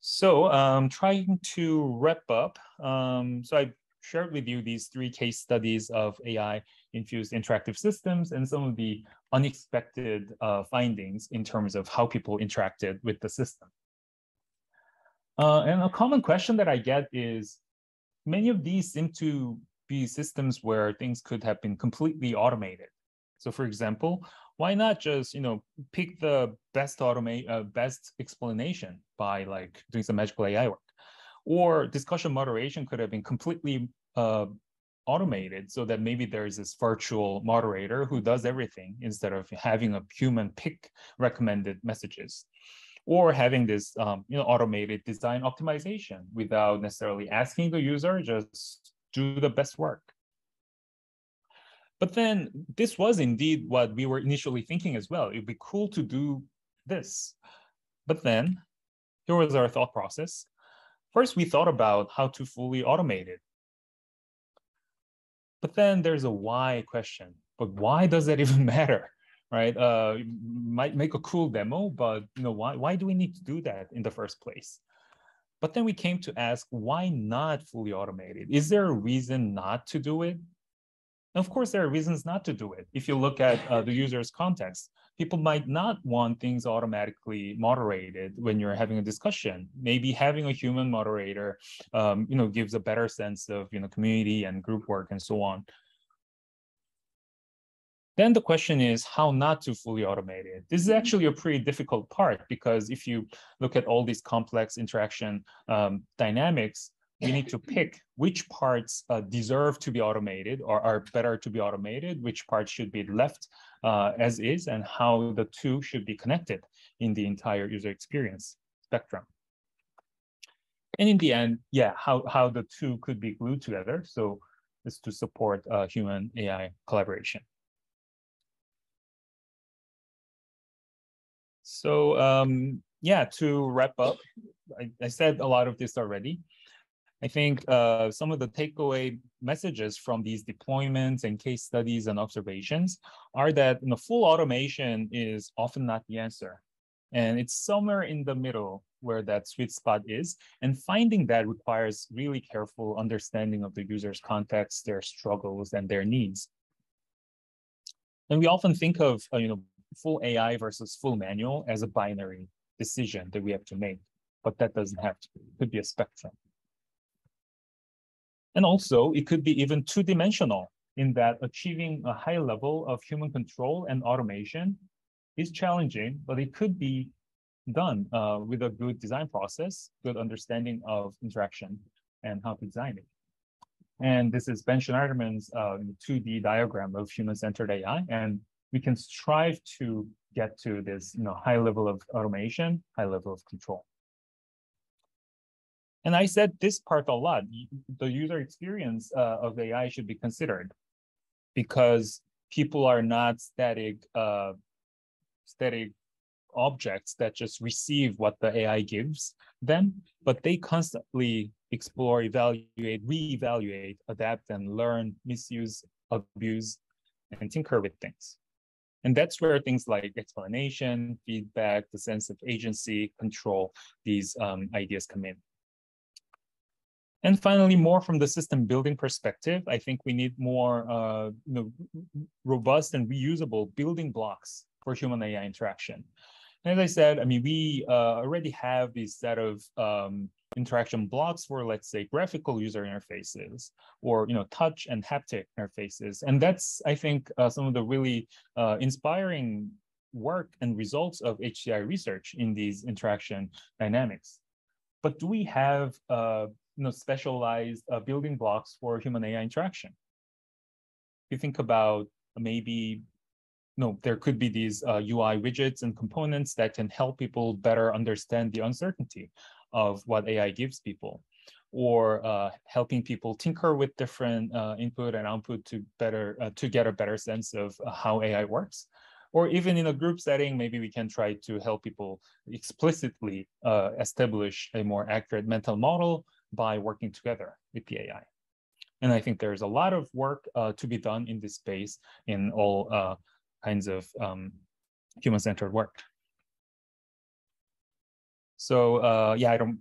So um, trying to wrap up, um, so I shared with you these three case studies of AI infused interactive systems and some of the unexpected uh, findings in terms of how people interacted with the system. Uh, and a common question that I get is, many of these seem to be systems where things could have been completely automated. So for example, why not just, you know, pick the best automate, uh, best explanation by like doing some magical AI work? Or discussion moderation could have been completely uh, automated so that maybe there's this virtual moderator who does everything instead of having a human pick recommended messages or having this um, you know automated design optimization without necessarily asking the user just do the best work. But then this was indeed what we were initially thinking as well. It'd be cool to do this. But then here was our thought process. First we thought about how to fully automate it. But then there's a why question. But why does that even matter right? Uh, might make a cool demo, but you know why why do we need to do that in the first place? But then we came to ask, why not fully automated? Is there a reason not to do it? of course, there are reasons not to do it. If you look at uh, the user's context, people might not want things automatically moderated when you're having a discussion. Maybe having a human moderator, um, you know, gives a better sense of, you know, community and group work and so on. Then the question is how not to fully automate it. This is actually a pretty difficult part because if you look at all these complex interaction um, dynamics, we need to pick which parts uh, deserve to be automated or are better to be automated, which parts should be left uh, as is, and how the two should be connected in the entire user experience spectrum. And in the end, yeah, how, how the two could be glued together. So is to support uh, human AI collaboration. So um, yeah, to wrap up, I, I said a lot of this already. I think uh, some of the takeaway messages from these deployments and case studies and observations are that you know, full automation is often not the answer. And it's somewhere in the middle where that sweet spot is. And finding that requires really careful understanding of the user's context, their struggles, and their needs. And we often think of uh, you know, full AI versus full manual as a binary decision that we have to make, but that doesn't have to be. It could be a spectrum. And also, it could be even two-dimensional in that achieving a high level of human control and automation is challenging, but it could be done uh, with a good design process, good understanding of interaction and how to design it. And this is Ben Shneiderman's uh, 2D diagram of human-centered AI. And we can strive to get to this you know, high level of automation, high level of control. And I said this part a lot. The user experience uh, of AI should be considered because people are not static, uh, static objects that just receive what the AI gives them, but they constantly explore, evaluate, reevaluate, adapt, and learn, misuse, abuse, and tinker with things. And that's where things like explanation, feedback, the sense of agency, control, these um, ideas come in. And finally, more from the system building perspective, I think we need more uh, you know, robust and reusable building blocks for human AI interaction. And as I said, I mean, we uh, already have these set of um, interaction blocks for, let's say, graphical user interfaces or, you know, touch and haptic interfaces. And that's, I think, uh, some of the really uh, inspiring work and results of HCI research in these interaction dynamics. But do we have uh, you know, specialized uh, building blocks for human AI interaction. If you think about maybe, no, there could be these uh, UI widgets and components that can help people better understand the uncertainty of what AI gives people, or uh, helping people tinker with different uh, input and output to better uh, to get a better sense of uh, how AI works or even in a group setting, maybe we can try to help people explicitly uh, establish a more accurate mental model by working together with the AI. And I think there's a lot of work to be done in this space in all kinds of um, human-centered work. So uh, yeah, I don't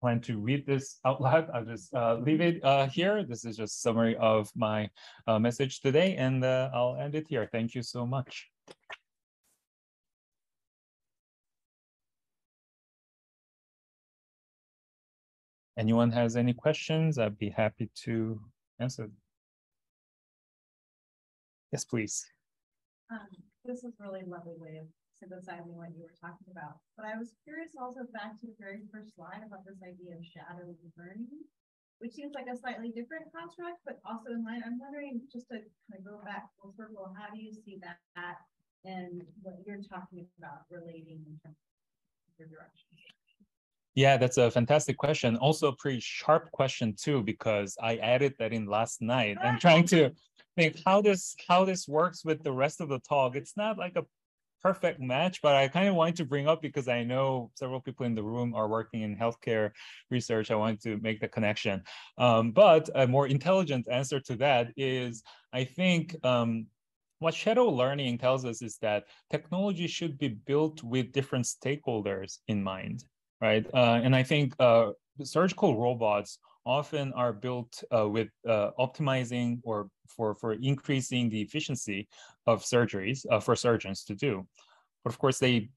plan to read this out loud. I'll just uh, leave it uh, here. This is just summary of my uh, message today, and I'll end it here. Thank you so much. anyone has any questions, I'd be happy to answer. Yes, please. Um, this is really lovely way of synthesizing what you were talking about. But I was curious also back to the very first slide about this idea of shadow learning, which seems like a slightly different construct, but also in line. I'm wondering just to kind of go back full circle, how do you see that and what you're talking about relating in terms of your direction? Yeah, that's a fantastic question. Also a pretty sharp question too, because I added that in last night. I'm trying to think how this how this works with the rest of the talk. It's not like a perfect match, but I kind of wanted to bring up because I know several people in the room are working in healthcare research. I wanted to make the connection. Um, but a more intelligent answer to that is, I think um, what shadow learning tells us is that technology should be built with different stakeholders in mind right? Uh, and I think uh, surgical robots often are built uh, with uh, optimizing or for, for increasing the efficiency of surgeries uh, for surgeons to do. But of course, they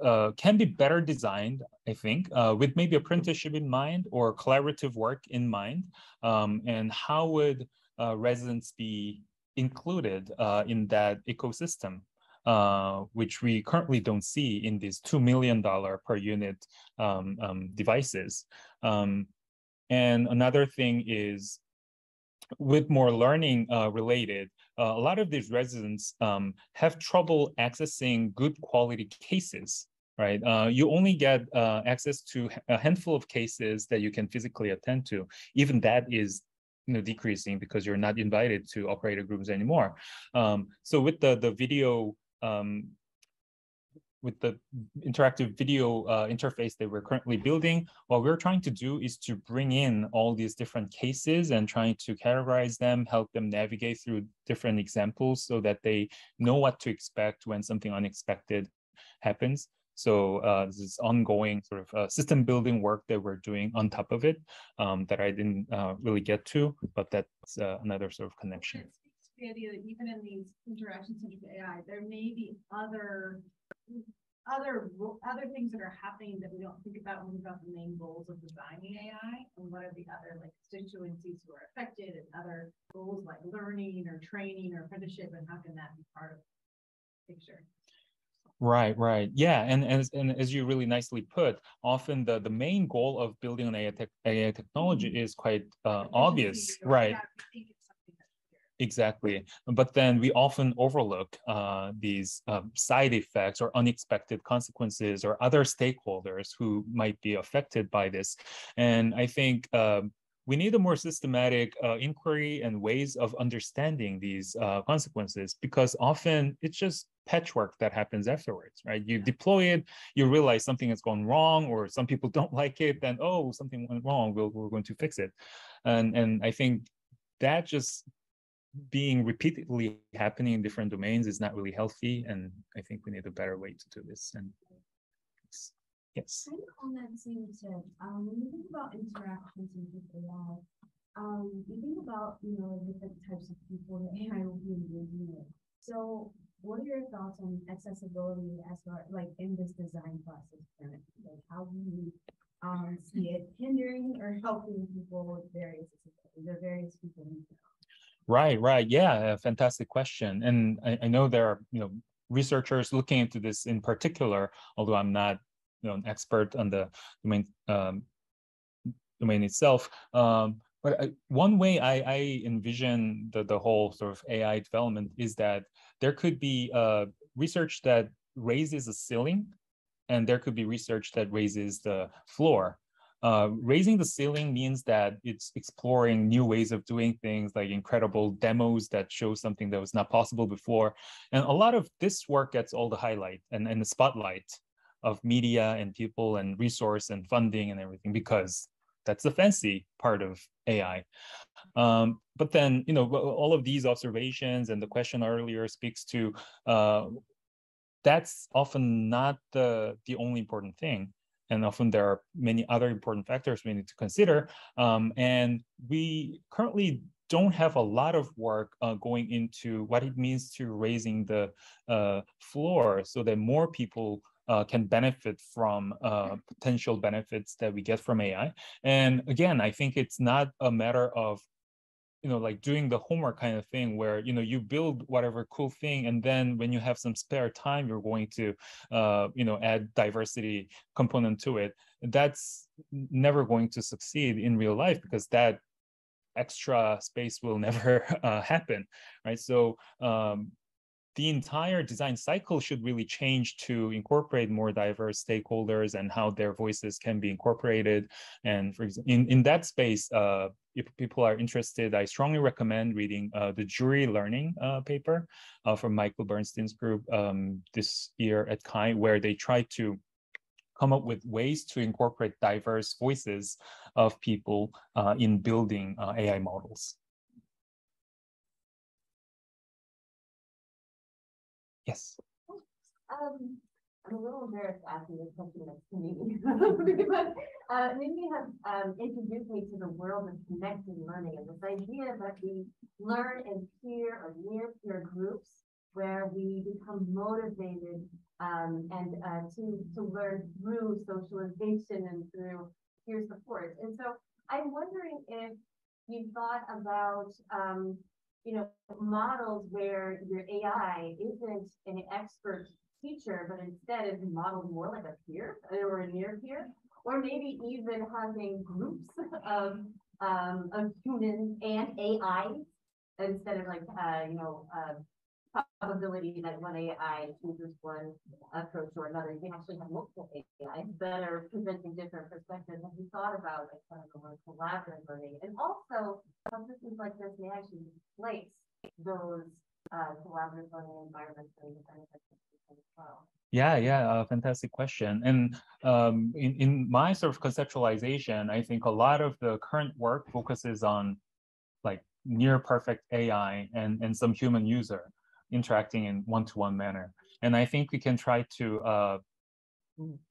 uh, can be better designed, I think, uh, with maybe apprenticeship in mind or collaborative work in mind. Um, and how would uh, residents be included in that ecosystem? Uh, which we currently don't see in these $2 million per unit um, um, devices. Um, and another thing is with more learning uh, related, uh, a lot of these residents um, have trouble accessing good quality cases, right? Uh, you only get uh, access to a handful of cases that you can physically attend to. Even that is you know, decreasing because you're not invited to operator groups anymore. Um, so with the, the video um, with the interactive video uh, interface that we're currently building, what we're trying to do is to bring in all these different cases and trying to categorize them, help them navigate through different examples so that they know what to expect when something unexpected happens. So uh, this is ongoing sort of uh, system building work that we're doing on top of it um, that I didn't uh, really get to, but that's uh, another sort of connection. The idea that even in these interactions with AI, there may be other other other things that are happening that we don't think about when we about the main goals of designing AI and what are the other like constituencies who are affected and other goals like learning or training or apprenticeship and how can that be part of the picture? Right, right. Yeah, and, and, and as you really nicely put, often the, the main goal of building an AI, AI technology mm -hmm. is quite uh, obvious, right? Exactly. But then we often overlook uh, these um, side effects or unexpected consequences or other stakeholders who might be affected by this. And I think um, we need a more systematic uh, inquiry and ways of understanding these uh, consequences because often it's just patchwork that happens afterwards, right? You deploy it, you realize something has gone wrong or some people don't like it, then, oh, something went wrong, we we are going to fix it. And, and I think that just being repeatedly happening in different domains is not really healthy. And I think we need a better way to do this. And yes. On that same tip, um, when you think about interactions with AI, um, you think about, you know, different types of people that AI will be engaging with. So what are your thoughts on accessibility as far like in this design process? Like how do you um, see it hindering or helping people with various the various people in Right, right. Yeah, a fantastic question. And I, I, know there are, you know, researchers looking into this in particular, although I'm not, you know, an expert on the domain um, domain itself. Um, but I, one way I, I envision the, the whole sort of AI development is that there could be uh, research that raises a ceiling and there could be research that raises the floor. Uh, raising the ceiling means that it's exploring new ways of doing things like incredible demos that show something that was not possible before. And a lot of this work gets all the highlight and, and the spotlight of media and people and resource and funding and everything because that's the fancy part of AI. Um, but then, you know, all of these observations and the question earlier speaks to uh, that's often not the, the only important thing and often there are many other important factors we need to consider. Um, and we currently don't have a lot of work uh, going into what it means to raising the uh, floor so that more people uh, can benefit from uh, potential benefits that we get from AI. And again, I think it's not a matter of you know like doing the homework kind of thing where you know you build whatever cool thing and then when you have some spare time you're going to uh, you know add diversity component to it. That's never going to succeed in real life because that extra space will never uh, happen right? So um, the entire design cycle should really change to incorporate more diverse stakeholders and how their voices can be incorporated. And for example, in, in that space, uh, if people are interested, I strongly recommend reading uh, the jury learning uh, paper uh, from Michael Bernstein's group um, this year at CHI, where they try to come up with ways to incorporate diverse voices of people uh, in building uh, AI models. Yes. Um, I'm a little embarrassed asking this question to me. but uh, Mindy has um, introduced me to the world of connected learning and this idea that we learn in peer or near peer groups where we become motivated um, and uh, to, to learn through socialization and through peer support. And so I'm wondering if you thought about um, you know, models where your AI isn't an expert teacher, but instead is modeled more like a peer or a near peer, or maybe even having groups of um, of humans and AI instead of like uh, you know uh, probability that one AI chooses one approach or another. You can actually have multiple AIs that are presenting different perspectives. Have you thought about like kind of the more collaborative learning? And also, systems like this may actually displace those uh, collaborative learning environments and benefits as well. Yeah, yeah, uh, fantastic question. And um, in, in my sort of conceptualization, I think a lot of the current work focuses on like near perfect AI and, and some human user interacting in one-to-one manner. And I think we can try to uh,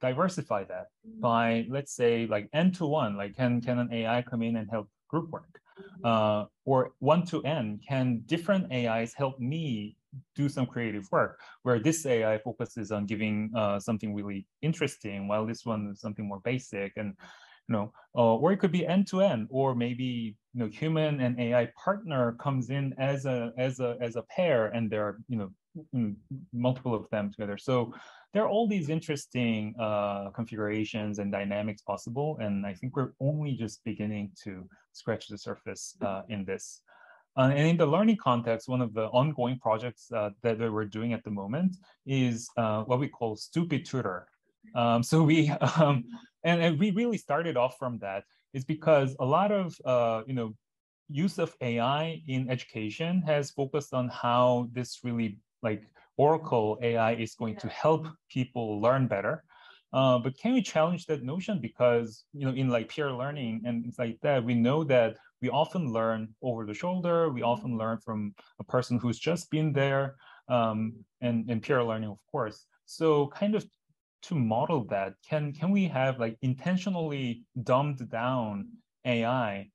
diversify that by, let's say, like N-to-one, like can, can an AI come in and help group work? Uh, or one-to-N, can different AIs help me do some creative work where this AI focuses on giving uh, something really interesting while this one is something more basic and you know, uh, or it could be end to end, or maybe you know, human and AI partner comes in as a as a as a pair, and there are you know multiple of them together. So there are all these interesting uh, configurations and dynamics possible, and I think we're only just beginning to scratch the surface uh, in this. Uh, and in the learning context, one of the ongoing projects uh, that we're doing at the moment is uh, what we call Stupid Tutor. Um, so we um, and, and we really started off from that is because a lot of uh, you know use of AI in education has focused on how this really like Oracle AI is going to help people learn better. Uh, but can we challenge that notion? Because you know in like peer learning and things like that we know that we often learn over the shoulder. We often learn from a person who's just been there um, and, and peer learning of course. So kind of to model that, can can we have like intentionally dumbed down AI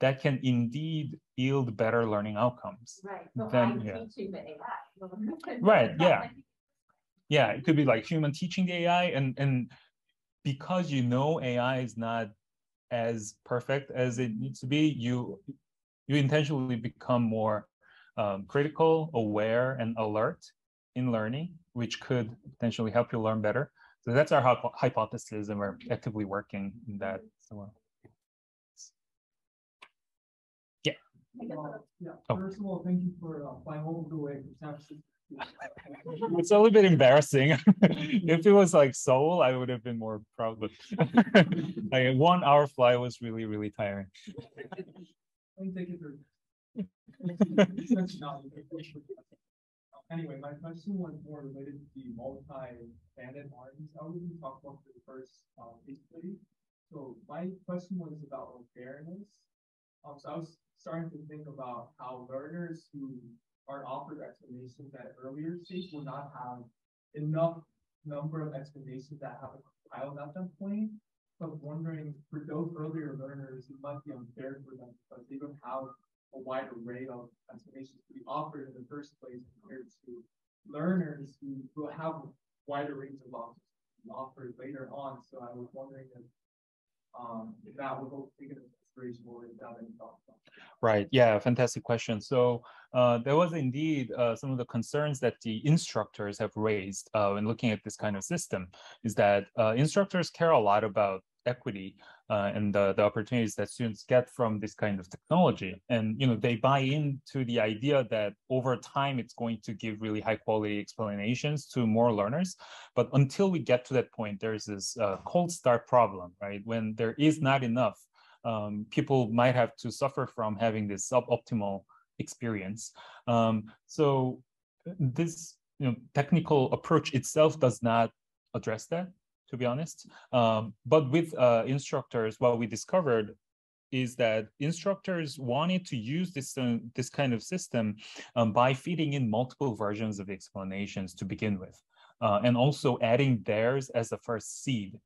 that can indeed yield better learning outcomes? Right. Then- I'm yeah. teaching the AI. Right, yeah. Yeah, it could be like human teaching the AI and and because you know AI is not as perfect as it needs to be, you you intentionally become more um, critical, aware, and alert in learning, which could potentially help you learn better. So that's our hypo- hypothesis, and we're actively working in that. So, uh, yeah. Uh, Yeah, Oh. first of all, thank you for uh, flying all the way from San Francisco. It's a little bit embarrassing. if it was like Seoul, I would have been more proud. But like one hour flight was really, really tiring. Let me take it through. No, Anyway, my question was more related to the multi-armed bandits algorithm talked about for the first um study. So my question was about fairness. Um, so I was starting to think about how learners who are offered explanations at earlier stage will not have enough number of explanations that have a compiled at that point. So wondering, for those earlier learners, it might be unfair for them because they don't have a wide array of explanations to be offered in the first place compared to learners who will have a wider range of options offered later on. So I was wondering if um, if that also taken into consideration or if that any thoughts. Right. Yeah. Fantastic question. So uh, there was indeed uh, some of the concerns that the instructors have raised uh, when looking at this kind of system is that uh, instructors care a lot about equity uh, and the, the opportunities that students get from this kind of technology. And you know they buy into the idea that over time it's going to give really high quality explanations to more learners. But until we get to that point, there's this uh, cold start problem, right? When there is not enough um, people might have to suffer from having this suboptimal experience. Um, so this you know, technical approach itself does not address that, to be honest. Um, but with uh, instructors, what we discovered is that instructors wanted to use this uh, this kind of system um, by feeding in multiple versions of explanations to begin with. uh, and also adding theirs as the first seed.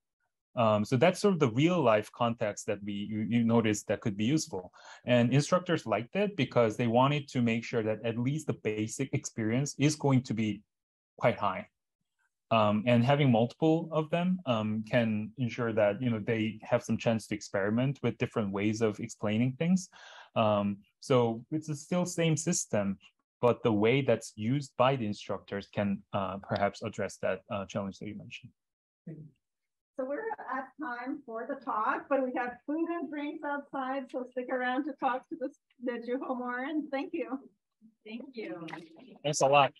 Um, so that's sort of the real life context that we you, you notice that could be useful. And instructors liked it because they wanted to make sure that at least the basic experience is going to be quite high. Um, and having multiple of them um, can ensure that you know they have some chance to experiment with different ways of explaining things. Um, so it's a still same system, but the way that's used by the instructors can uh, perhaps address that uh, challenge that you mentioned. So we're at time for the talk, but we have food and drinks outside, so stick around to talk to the, the Juho more, and thank you. Thank you. Thanks a lot.